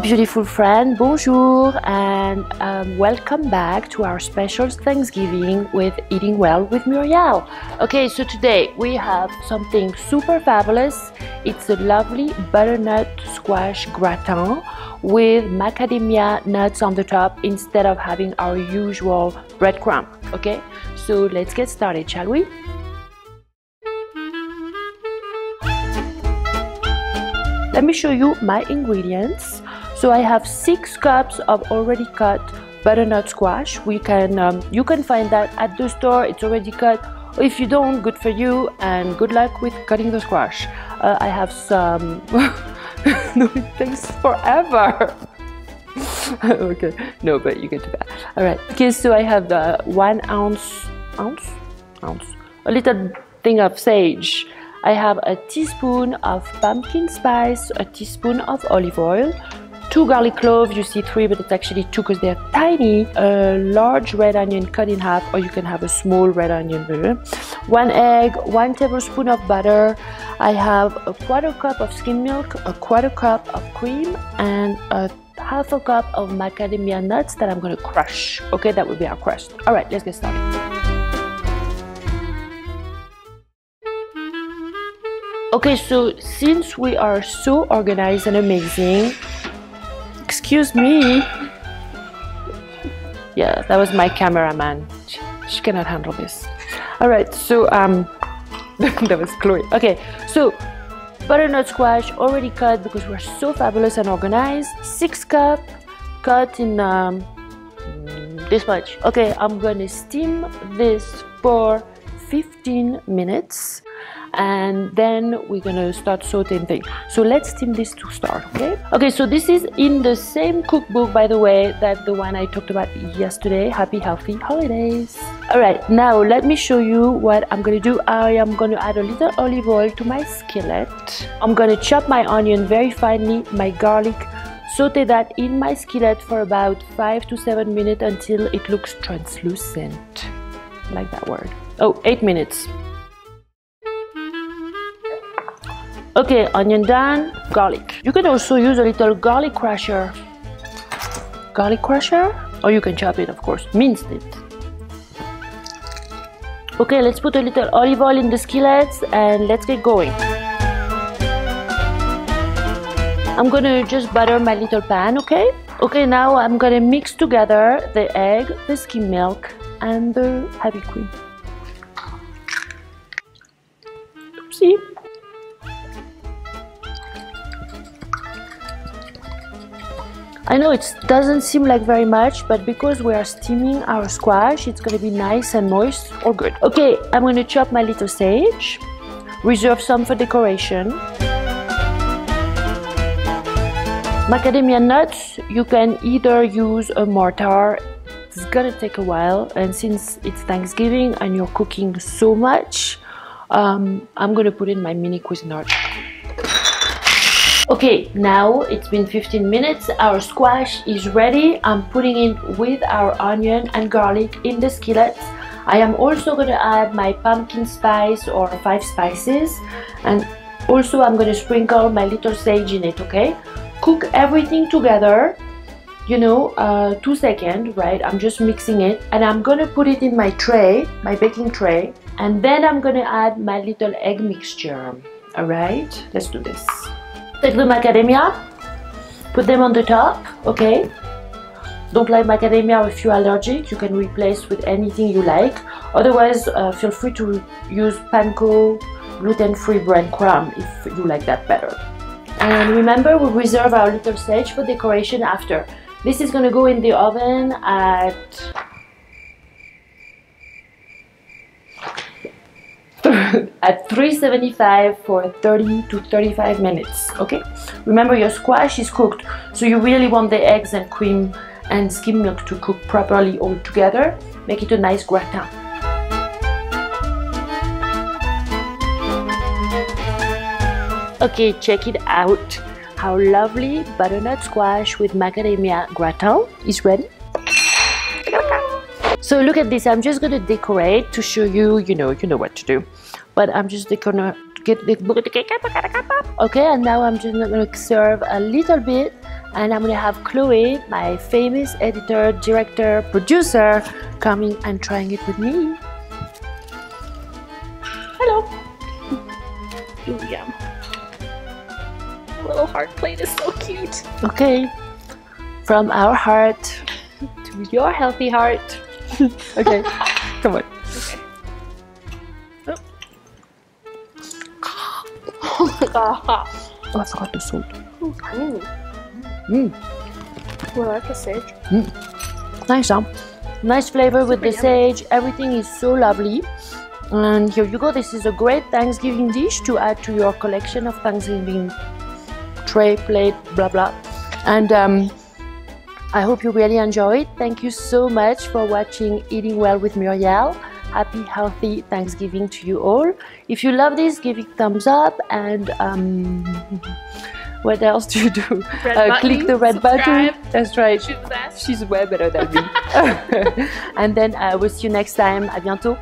beautiful friend, bonjour, and um, welcome back to our special Thanksgiving with Eating Well with Muriel. Okay, so today we have something super fabulous. It's a lovely butternut squash gratin with macadamia nuts on the top instead of having our usual breadcrumb. Okay, so let's get started, shall we? Let me show you my ingredients. So I have six cups of already cut butternut squash. We can um, you can find that at the store. It's already cut. If you don't, good for you and good luck with cutting the squash. Uh, I have some. no, it takes forever. okay, no, but you get to that. All right. Okay, so I have the one ounce, ounce, ounce, a little thing of sage I have a teaspoon of pumpkin spice, a teaspoon of olive oil, two garlic cloves, you see three, but it's actually two because they're tiny, a large red onion cut in half, or you can have a small red onion, one egg, one tablespoon of butter, I have a quarter cup of skim milk, a quarter cup of cream, and a half a cup of macadamia nuts that I'm going to crush. Okay, that will be our crust. All right, let's get started. Okay, so since we are so organized and amazing, excuse me. Yeah, that was my cameraman. She, she cannot handle this. All right, so um, that was Chloe. Okay, so butternut squash already cut because we're so fabulous and organized. Six cup cut in um, this much. Okay, I'm gonna steam this for 15 minutes and then we're gonna start sauteing things so let's steam this to start okay okay so this is in the same cookbook by the way that the one I talked about yesterday happy healthy holidays all right now let me show you what I'm gonna do I am gonna add a little olive oil to my skillet I'm gonna chop my onion very finely my garlic Saute that in my skillet for about 5 to 7 minutes until it looks translucent. I like that word. Oh, 8 minutes. Okay, onion done, garlic. You can also use a little garlic crusher. Garlic crusher, or you can chop it, of course, minced it. Okay, let's put a little olive oil in the skillets and let's get going. I'm gonna just butter my little pan, okay? Okay, now I'm gonna mix together the egg, the skim milk, and the heavy cream. Oopsie. I know it doesn't seem like very much, but because we are steaming our squash, it's gonna be nice and moist or good. Okay, I'm gonna chop my little sage, reserve some for decoration. Macadamia nuts, you can either use a mortar, it's gonna take a while, and since it's Thanksgiving and you're cooking so much, um, I'm gonna put in my mini Cuisinart. Okay, now it's been 15 minutes. Our squash is ready. I'm putting it with our onion and garlic in the skillet. I am also to add my pumpkin spice or five spices and also I'm to sprinkle my little sage in it, okay? Cook everything together, you know, uh, two seconds, right? I'm just mixing it and I'm to put it in my tray, my baking tray and then I'm to add my little egg mixture, all right? Let's do this. Take the macadamia, put them on the top, okay? Don't like macadamia if you're allergic, you can replace with anything you like. Otherwise, uh, feel free to use panko gluten-free breadcrumb if you like that better. And remember, we reserve our little sage for decoration after. This is gonna go in the oven at at 375 for 30 to 35 minutes okay? Remember your squash is cooked so you really want the eggs and cream and skim milk to cook properly all together. Make it a nice gratin. Okay check it out. How lovely butternut squash with macadamia gratin. Is ready? So look at this, I'm just gonna decorate to show you, you know, you know what to do. But I'm just gonna get the okay and now I'm just gonna serve a little bit and I'm gonna have Chloe my famous editor director producer coming and trying it with me Hello. Ooh, yum. Little heart plate is so cute. okay from our heart to your healthy heart okay come on Okay. Oh my god. oh I forgot the salt Mm. mm. Well, I like the sage. nice huh nice flavor with the Super yummy. sage everything is so lovely and here you go this is a great thanksgiving dish to add to your collection of thanksgiving tray plate blah blah and um, i hope you really enjoy it thank you so much for watching eating well with muriel happy healthy thanksgiving to you all if you love this give it thumbs up and um, what else do you do Uh, click the red button that's right best. She's way better than me. and then I will see you next time. À bientôt.